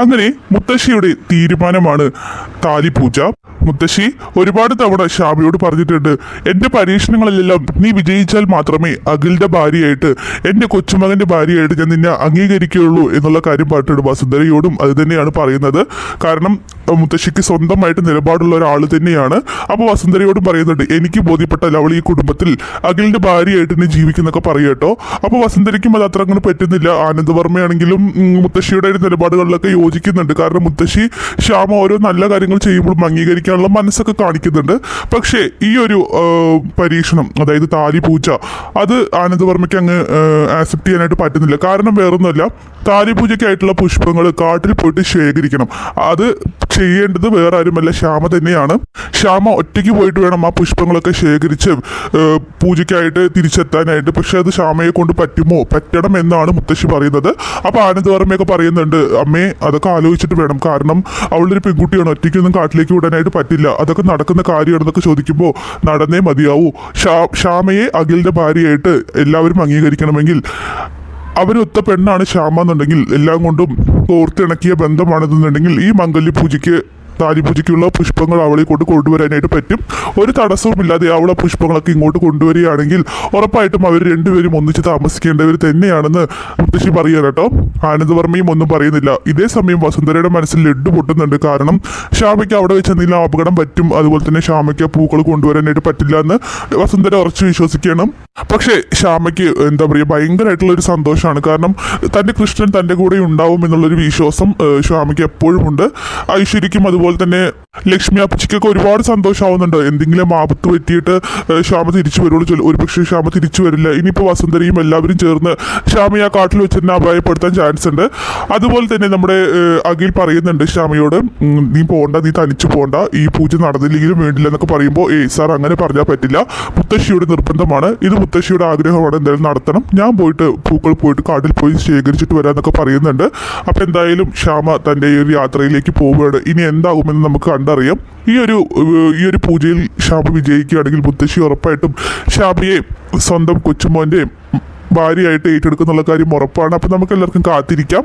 അങ്ങനെ മുത്തശ്ശിയുടെ തീരുമാനമാണ് താലിപൂജ. മുത്തശ്ശി ഒരുപാട് തവണ ഷാബിയോട് പറഞ്ഞിട്ടുണ്ട് എന്റെ പരീക്ഷണങ്ങളിലെല്ലാം നീ വിജയിച്ചാൽ മാത്രമേ അഖിലിന്റെ ഭാര്യയായിട്ട് എന്റെ കൊച്ചുമകന്റെ ഭാര്യയായിട്ട് ഞാൻ നിന്നെ അംഗീകരിക്കുകയുള്ളൂ എന്നുള്ള കാര്യം പാട്ടിടും വസുന്ധരയോടും അത് തന്നെയാണ് പറയുന്നത്. കാരണം മുത്തശ്ശിക്ക് സ്വന്തമായിട്ട് നിലപാടുള്ള ഒരാൾ തന്നെയാണ്. അപ്പോൾ വസുന്ധരയോട് പറയുന്നുണ്ട് എനിക്ക് ബോധ്യപ്പെട്ട അവൾ ഈ കുടുംബത്തിൽ അഖിലിന്റെ ഭാര്യയായിട്ട് തന്നെ ജീവിക്കുന്നൊക്കെ പറയട്ടോ അപ്പോൾ വസുന്ധരയ്ക്കും അത് അത്ര അങ്ങനെ പറ്റുന്നില്ല. ആനന്ദവർമ്മയാണെങ്കിലും മുത്തശ്ശിയുടെ നിലപാടുകളിലൊക്കെ യോജിക്കുന്നുണ്ട്. കാരണം മുത്തശ്ശി ശ്യാമ ഓരോ നല്ല കാര്യങ്ങൾ ചെയ്യുമ്പോഴും അംഗീകരിക്കാനുള്ള മനസ്സൊക്കെ കാണിക്കുന്നുണ്ട്. പക്ഷേ ഈ ഒരു പരീക്ഷണം അതായത് താലി പൂജ അത് ആനന്ദവർമ്മയ്ക്ക് അങ്ങ് ആക്സെപ്റ്റ് ചെയ്യാനായിട്ട് പറ്റുന്നില്ല. കാരണം വേറൊന്നുമല്ല താലി പൂജയ്ക്കായിട്ടുള്ള പുഷ്പങ്ങൾ കാട്ടിൽ പോയിട്ട് ശേഖരിക്കണം. അത് ചെയ്യേണ്ടത് വേറെ ആരുമല്ല. ശ്യാമ തന്നെയാണ്. ശ്യാമ ഒറ്റയ്ക്ക് പോയിട്ട് വേണം ആ പുഷ്പങ്ങളൊക്കെ ശേഖരിച്ച് പൂജയ്ക്കായിട്ട് തിരിച്ചെത്താനായിട്ട്. പക്ഷെ അത് ശ്യാമയെ കൊണ്ട് പറ്റുമോ? പറ്റണം എന്നാണ് മുത്തശ്ശി പറയുന്നത്. അപ്പോൾ ആനന്ദവർമ്മയൊക്കെ പറയുന്നുണ്ട് അമ്മേ അതൊക്കെ ആലോചിച്ചിട്ട് വേണം. കാരണം അവളൊരു പെൺകുട്ടിയാണ്. ഒറ്റയ്ക്കൊന്നും കാട്ടിലേക്ക് വിടാനായിട്ട് പറ്റില്ല. അതൊക്കെ നടക്കുന്ന കാര്യമാണെന്നൊക്കെ ചോദിക്കുമ്പോൾ നടന്നേ മതിയാവൂ. ശ്യാമയെ അഖിലിന്റെ ഭാര്യയായിട്ട് എല്ലാവരും അംഗീകരിക്കണമെങ്കിൽ അവരൊത്ത പെണ്ണാണ് ശ്യാമ എന്നുണ്ടെങ്കിൽ എല്ലാം കൊണ്ടും കോർത്തിണക്കിയ ബന്ധമാണെന്നുണ്ടെങ്കിൽ ഈ മംഗല്യ പൂജയ്ക്ക് താലിപൂജയ്ക്കുള്ള പുഷ്പങ്ങൾ അവളെ കൊണ്ട് കൊണ്ടുവരാനായിട്ട് പറ്റും. ഒരു തടസ്സവുമില്ലാതെ അവളെ പുഷ്പങ്ങളൊക്കെ ഇങ്ങോട്ട് കൊണ്ടുവരികയാണെങ്കിൽ ഉറപ്പായിട്ടും അവർ രണ്ടുപേരും ഒന്നിച്ച് താമസിക്കേണ്ടവർ തന്നെയാണെന്ന് മുത്തശ്ശി പറയുക കേട്ടോ. ആനന്ദവർമ്മയും ഒന്നും പറയുന്നില്ല. ഇതേ സമയം വസുന്ധരയുടെ മനസ്സിൽ ലഡ്ഡു പൊട്ടുന്നുണ്ട്. കാരണം ശ്യാമയ്ക്ക് അവിടെ വെച്ച് എന്തെങ്കിലും അപകടം പറ്റും അതുപോലെ തന്നെ ശ്യാമയ്ക്ക് പൂക്കൾ കൊണ്ടുവരാനായിട്ട് പറ്റില്ല എന്ന് വസുന്ധര ഉറച്ചു വിശ്വസിക്കണം പക്ഷേ ശ്യാമയ്ക്ക് എന്താ പറയുക ഭയങ്കരമായിട്ടുള്ള ഒരു സന്തോഷമാണ്. കാരണം തന്റെ കൃഷ്ണൻ തന്റെ കൂടെ ഉണ്ടാവും എന്നുള്ളൊരു വിശ്വാസം ശ്യാമയ്ക്ക് എപ്പോഴും ഉണ്ട് ഐശ്വര്യക്കും അതുപോലെ തന്നെ ലക്ഷ്മി അപ്പച്ചിക്കൊക്കെ ഒരുപാട് സന്തോഷമാവുന്നുണ്ട് എന്തെങ്കിലും ആപത്ത് പറ്റിയിട്ട് ശ്യാമ തിരിച്ചു വരുള്ളൂ ചൊല്ലു ഒരുപക്ഷെ ശ്യാമ തിരിച്ചു വരില്ല. ഇനിയിപ്പോൾ വസുന്ധരയും എല്ലാവരും ചേർന്ന് ശ്യാമയെ ആ കാട്ടിൽ വെച്ച് തന്നെ അപായപ്പെടുത്താൻ ചാൻസ് ഉണ്ട്. അതുപോലെ തന്നെ നമ്മുടെ അഖിൽ പറയുന്നുണ്ട് ശ്യാമയോട് നീ പോകണ്ട നീ തനിച്ചു പോകണ്ട ഈ പൂജ നടന്നില്ലെങ്കിലും വേണ്ടില്ല എന്നൊക്കെ പറയുമ്പോൾ ഏയ് സാർ അങ്ങനെ പറഞ്ഞാൽ പറ്റില്ല. മുത്തശ്ശിയുടെ നിർബന്ധമാണ്. ഇത് മുത്തശ്ശിയുടെ ആഗ്രഹമാണ്. എന്തായാലും നടത്തണം. ഞാൻ പോയിട്ട് പൂക്കൾ പോയിട്ട് കാട്ടിൽ പോയി ശേഖരിച്ചിട്ട് വരാമെന്നൊക്കെ പറയുന്നുണ്ട്. അപ്പോൾ എന്തായാലും ശ്യാമ തന്റെ ഈ ഒരു യാത്രയിലേക്ക് പോവുകയാണ്. ഇനി എന്താകുമെന്ന് നമുക്ക് കണ്ടറിയാം. ഈ ഒരു ഈ ഒരു പൂജയിൽ ഷാബി വിജയിക്കുകയാണെങ്കിൽ മുത്തശ്ശി ഉറപ്പായിട്ടും ഷാബിയെ സ്വന്തം കൊച്ചുമോന്റെയും ഭാര്യയായിട്ട് ഏറ്റെടുക്കുന്നുള്ള കാര്യം ഉറപ്പാണ്. അപ്പം നമുക്ക് എല്ലാവർക്കും കാത്തിരിക്കാം.